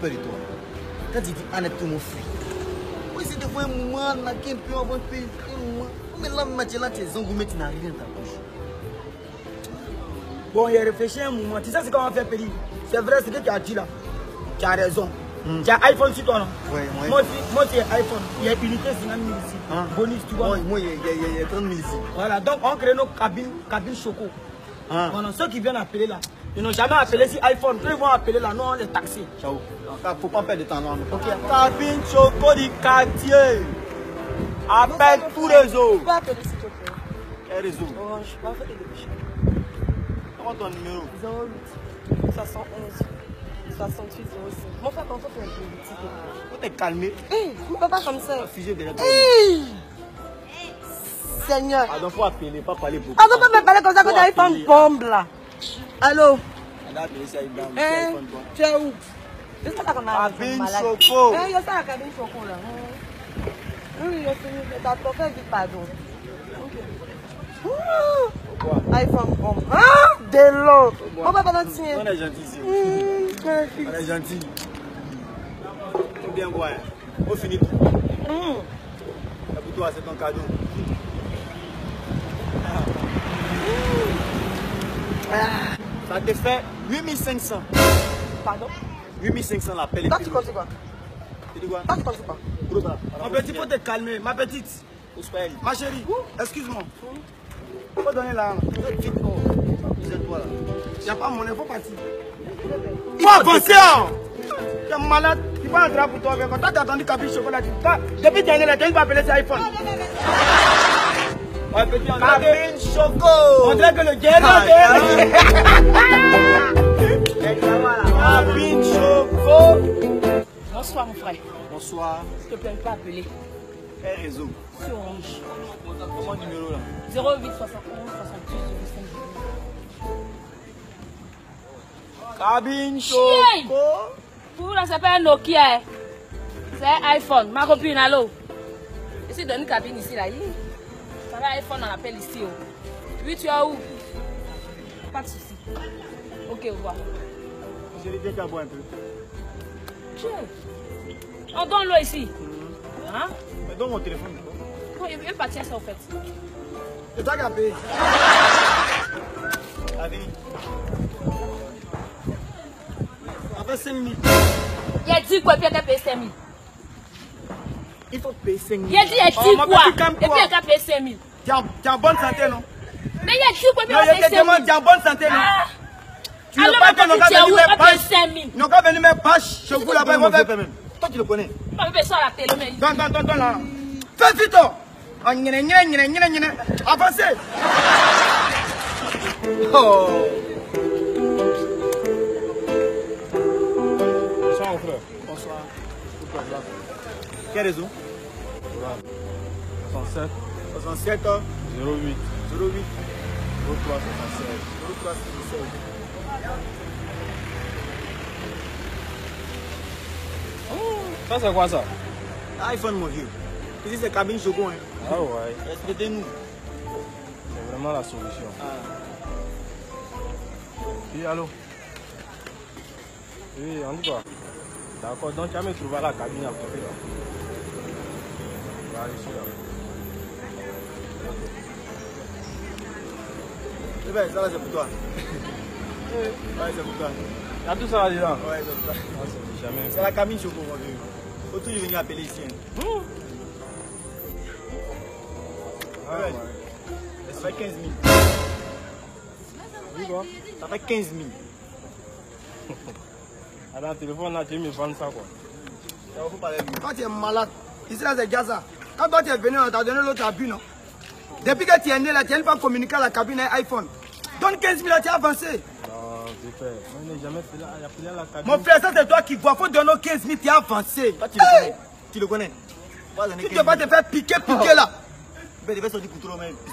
peur de toi. Quand tu dis Annette, tout mon fils. Oui, c'est des fois un moment, on a qu'un peu avant un moment. Mais là, maintenant, tu es zangoumé, tu n'as rien dans ta bouche. Bon, il a réfléchi un moment. Tu sais ce qu'on va faire, Péli C'est vrai, ce que tu as dit là. Tu as raison. Hmm. Tu as iPhone sur toi, non ouais. Moi, aussi- moi, tu iPhone. Il y a unité 50 000 ici. Hein? Bonus, tu vois. Moi, moi, il y, a- il y a- il y a- il y a 30 000 ici. Voilà, donc on crée nos cabines, cabines choco. Hein? Voilà, ceux qui viennent appeler là, ils n'ont jamais appelé si iPhone. Quand ils vont appeler là, non, on les taxer. Ciao. Il faut pas perdre de temps. Non, Ok. Cabine Choco du quartier. Appelle tous les autres. Pas appeler s'il te plaît. Quel réseau? Orange, pas faire des débuts. Comment ton numéro 08 71 68 06. Mon frère, quand on fait un politique. Faut te calmer. Hé, ne peux pas comme ça. Figé Seigneur. Ah, donc faut appeler, pas parler beaucoup. Ah, non, pas me parler comme ça quand Faut tu as appeler. une bombe là. Allô toi. Tu es où Je sais pas qu'on a Cabine malade. Choco. Hein, il y a ça la cabine choco là. Hein. Oui, il y a fini. T'as t'as fait vite, pardon. Ok. Ouh. iPhone. Ah Délo On va pas dans. On est gentil ici. Fils. On est gentil. Faut bien voir. hein? Faut finir tout. Hum. C'est pour toi, c'est ton cadeau. Ça te fait 8500. Pardon? 8500 l'appel. Toi, tu comptes quoi? Tu dis quoi? Toi, tu comptes quoi? Mon petit, faut te calmer. Ma petite, ma chérie, excuse-moi. Faut donner là. Vite, toi là. Il n'y a pas mon faut partir. Il faut avancer. hein. Tu es malade. Tu vas entrer pour toi. Quand tu as attendu cabine chocolat, toi, depuis dernier là, tu vas appeler ça iPhone. On Cabine Choco. on dirait que le guerrier. Cabine Choco. Bonsoir, mon frère. Bonsoir. S'il te plaît, pas appeler. Quel réseau? C'est orange. Comment numéro là? 08 71 68 05. Cabine. Choco. Pour là, c'est pas un Nokia. hein. C'est un iPhone. Ma copine, allô? Ici, dans une cabine ici, là. Va, iPhone, on l'appelle ici. Oh. Oui, tu es où? Pas de souci. Ok, au revoir. Je l'ai dit qu'à boire un peu. Chien. On donne l'eau ici. Hein? Mais donne mon téléphone. Non, il veut partir ça, en fait. C'est toi qui as payé. Cabine. Ça fait 5 000. Il a dit quoi, et puis il a payé 5 000. Il faut payer 5 000. Il a dit, il a Oh, dit ma quoi? Et puis il a payé 5 000. Tu es en- bonne santé, non? Mais il a Non, il a je payé te 5 demande, 000. tu es en bonne santé, non? Ah Tu veux pas que nos gars payé bâche 5 000. Nos gars bâche chez vous là-bas, ils vont faire... même. Toi, tu le connais. On va faire ça à la télé, mais... Donne, donne, donne, donne là. Fais vite, oh Oh. Avancez Oh. Bonsoir, mon frère. Bonsoir. Quel réseau? 67 67 08 08 03 76. 03 76. Ça c'est quoi ça? iPhone, mon vieux. Ici, c'est cabine choco. Hein. Ah ouais, Respectez-nous. c'est vraiment la solution. Ah. Oui, allô? Oui, on dit quoi? D'accord, donc tu vas me trouver à la cabine à côté là. Là, je suis là. Eh ben, ça là, c'est pour toi. Ouais, c'est pour toi. Il y a tout ça là-dedans Ouais, c'est pour toi. Ah, c'est jamais. C'est la cabine choco, mon vieux. Faut toujours venir appeler ici. Hein. Ah, Ouais. Ça fait 15 000. Oui, quoi Ça fait 15 000. Ah, dans le téléphone là, tu veux me vendre ça quoi Ça va, parler mieux. Quand tu es malade, ici là c'est Gaza. Quand toi tu es venu, on t'a donné l'autre abus, non Depuis que tu es né là, tu n'as pas communiqué à la cabine avec iPhone. Donne 15 000 là, tu as avancé. Non, je jamais fait là. Il y a pris à la cabine. Mon frère, ça c'est toi qui vois. Faut donner 15 000, tu as avancé. Toi, tu le Hey connais. Tu le connais. Pas donner Tu 15 ne vas 000. te faire piquer, piquer là.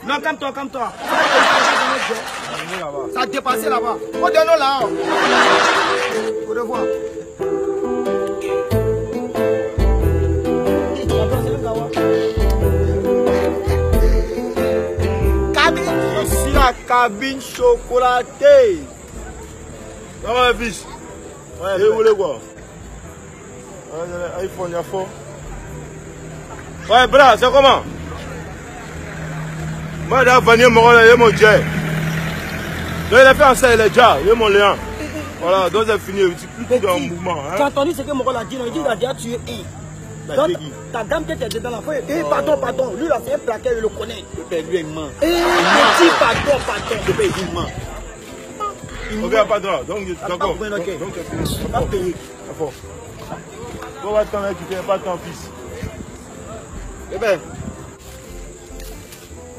Non, calme-toi, calme-toi. Ça a dépassé là-bas. Faut donner là. Au revoir. Cabine chocolatée. Ça va, fils Ouais, Et vous voulez quoi Ouais, iPhone, il y a fort. Ouais, bras, c'est comment? Moi, j'ai venu mon il est mon Dieu. Donc, il a fait un ça, il est déjà, il est mon léon. Voilà, donc c'est fini, c'est plus dans le mouvement. Tu as Hein? entendu ce que Moko l'a dit, non? Il dit qu'il a déjà tué. Bah, Donc, j'ai ta dame qui était dedans la fois, eh, pardon, pardon, lui là c'est un plaquet, il le connaît. Ben, lui, il ment. Eh, petit pardon, pardon. Ben, il ment. Ok, droit. Donc, d'accord. Donc, payé. D'accord. On va t'en récupérer, pas ton fils. Eh ben,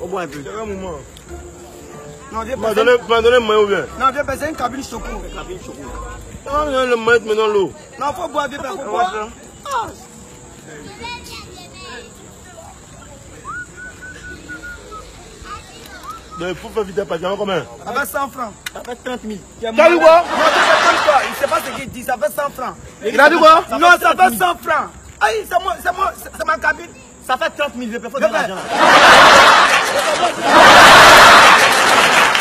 au moins un peu. C'est un moment. Non, Tu tu le ou bien? Non, viens passer une cabine choco. Cabine choco. Ah, viens le mettre maintenant l'eau. Non, faut boire, faut. Ah, Le pauvre vite passer en combien Avec 100 francs. Avec 30 000. T'as dit quoi? Non, ça Il ne sait pas ce qu'il dit, ça fait 100 francs. Il a dit quoi? Non, ça fait 100 francs. Ah Aïe, c'est moi, c'est moi, c'est ma cabine. Ça fait 30 000, je peux faire de l'argent.